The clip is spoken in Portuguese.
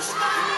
Stop!